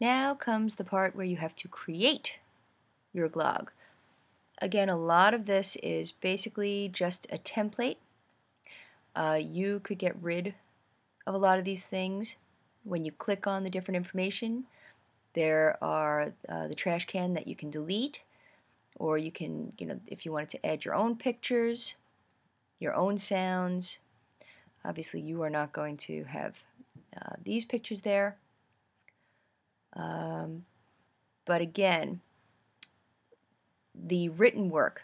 Now comes the part where you have to create your glog. Again, a lot of this is basically just a template. Uh, you could get rid of a lot of these things when you click on the different information. There are uh, the trash can that you can delete, or you can, you know, if you wanted to add your own pictures, your own sounds. Obviously, you are not going to have uh, these pictures there. Um, but again, the written work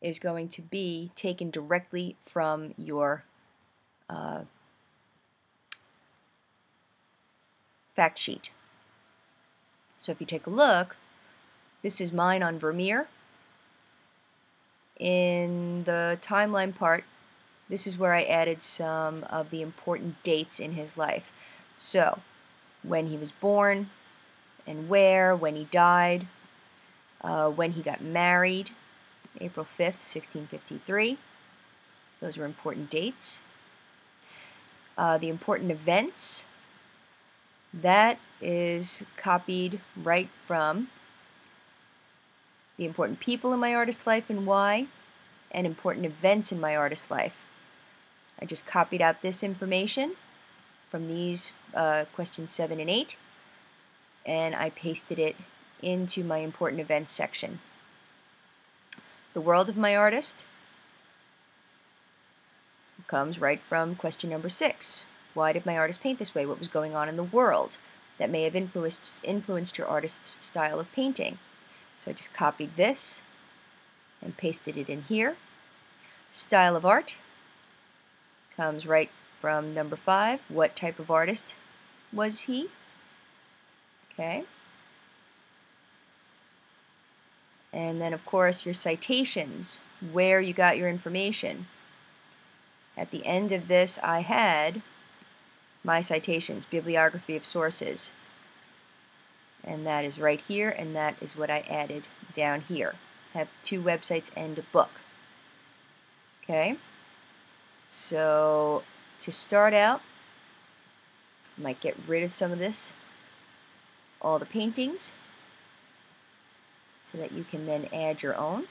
is going to be taken directly from your uh, fact sheet. So if you take a look, this is mine on Vermeer. In the timeline part, this is where I added some of the important dates in his life. So, when he was born, and where, when he died, uh, when he got married, April 5th, 1653. Those were important dates. Uh, the important events, that is copied right from the important people in my artist's life and why, and important events in my artist's life. I just copied out this information from these uh, questions 7 and 8, and I pasted it into my important events section. The world of my artist comes right from question number 6. Why did my artist paint this way? What was going on in the world that may have influenced, influenced your artist's style of painting? So I just copied this and pasted it in here. Style of art comes right from number 5. What type of artist was he? Okay. And then, of course, your citations, where you got your information. At the end of this, I had my citations, bibliography of sources. And that is right here, and that is what I added down here. I have two websites and a book. Okay, so to start out, I might get rid of some of this, all the paintings, so that you can then add your own.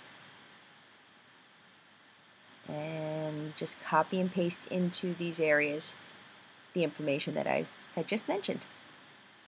And just copy and paste into these areas the information that I had just mentioned.